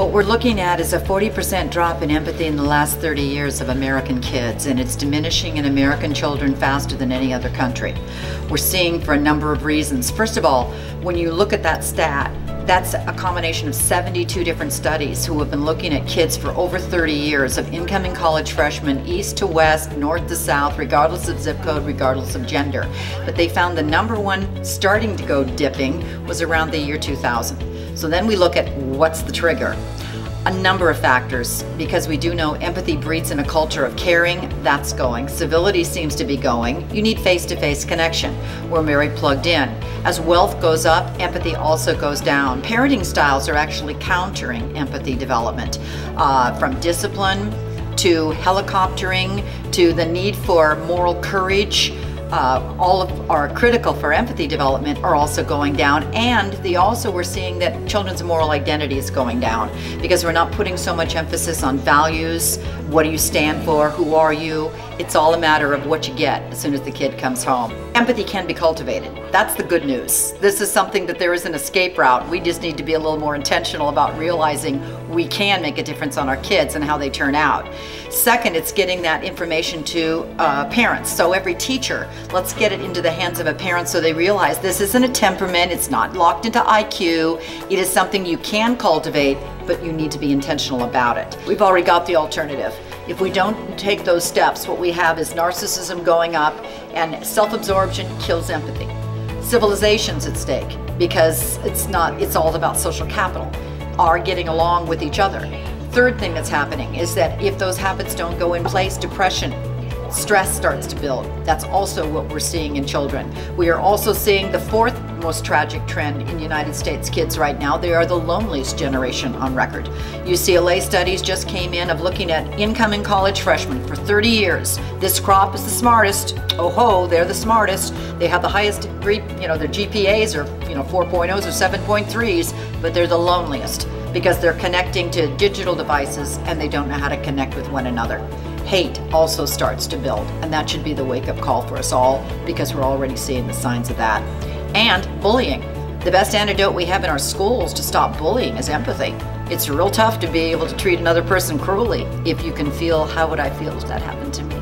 What we're looking at is a 40% drop in empathy in the last 30 years of American kids, and it's diminishing in American children faster than any other country. We're seeing for a number of reasons. First of all, when you look at that stat, that's a combination of 72 different studies who have been looking at kids for over 30 years of incoming college freshmen, east to west, north to south, regardless of zip code, regardless of gender. But they found the number one starting to go dipping was around the year 2000. So then we look at what's the trigger? A number of factors because we do know empathy breeds in a culture of caring that's going. Civility seems to be going. You need face-to-face connection. We're very plugged in. As wealth goes up empathy also goes down. Parenting styles are actually countering empathy development uh, from discipline to helicoptering to the need for moral courage uh, all of our critical for empathy development are also going down and the also we're seeing that children's moral identity is going down because we're not putting so much emphasis on values what do you stand for who are you? It's all a matter of what you get as soon as the kid comes home. Empathy can be cultivated. That's the good news. This is something that there is an escape route. We just need to be a little more intentional about realizing we can make a difference on our kids and how they turn out. Second it's getting that information to uh, parents. So every teacher Let's get it into the hands of a parent so they realize this isn't a temperament, it's not locked into IQ, it is something you can cultivate, but you need to be intentional about it. We've already got the alternative. If we don't take those steps, what we have is narcissism going up and self-absorption kills empathy. Civilization's at stake because it's not, it's all about social capital, are getting along with each other. Third thing that's happening is that if those habits don't go in place, depression, stress starts to build. That's also what we're seeing in children. We are also seeing the fourth most tragic trend in United States kids right now. They are the loneliest generation on record. UCLA studies just came in of looking at incoming college freshmen for 30 years. This crop is the smartest. Oh ho, they're the smartest. They have the highest, you know, their GPAs are, you know, 4.0s or 7.3s, but they're the loneliest because they're connecting to digital devices and they don't know how to connect with one another hate also starts to build. And that should be the wake up call for us all because we're already seeing the signs of that. And bullying. The best antidote we have in our schools to stop bullying is empathy. It's real tough to be able to treat another person cruelly if you can feel how would I feel if that happened to me.